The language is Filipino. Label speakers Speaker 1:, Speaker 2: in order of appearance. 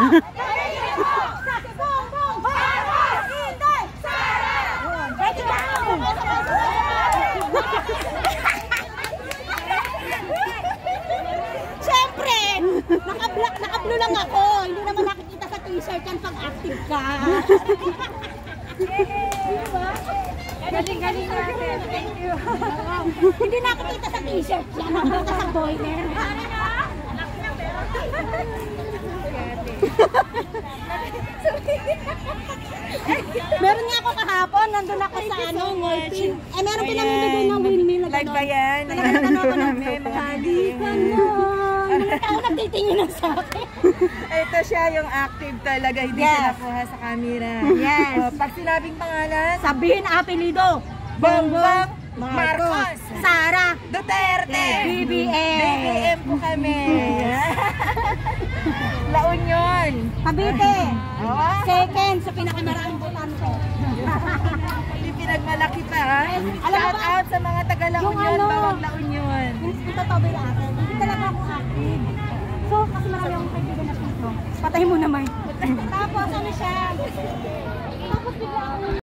Speaker 1: Siyempre, naka-black, naka-blue lang ako. Hindi naman nakikita sa t-shirt yan pag active ka.
Speaker 2: Galing-galing natin. Thank you.
Speaker 1: Hindi nakikita sa t-shirt yan. Nakikita sa boiler. Meron nga ako kahapon, nandun ako sa ano, Ngolpin. Eh, meron pinamimigay ng windmill na
Speaker 2: Live
Speaker 1: gano'n.
Speaker 2: ba yan?
Speaker 1: Nakakita ako ng Halika na. Mga tao nagtitingin na sa akin.
Speaker 2: Ito siya yung active talaga, hindi
Speaker 1: Yes.
Speaker 2: siya nakuha sa camera.
Speaker 1: Yes.
Speaker 2: Oh, pag sinabing pangalan,
Speaker 1: Sabihin apelido.
Speaker 2: Bongbong Marcos.
Speaker 1: Sara.
Speaker 2: Duterte.
Speaker 1: BBM.
Speaker 2: BBM po kami. La Union.
Speaker 1: Cavite.
Speaker 2: Oh,
Speaker 1: Second sa pinakamaraming botante.
Speaker 2: hindi pinagmalaki pa. ha?
Speaker 1: Alam
Speaker 2: Shout out sa mga taga La Union,
Speaker 1: ano,
Speaker 2: bawag La Union.
Speaker 1: Yung totoo ba yung akin? Hindi talaga ako active. So, kasi marami akong kaibigan na dito. Patayin mo naman. Tapos, ano siya?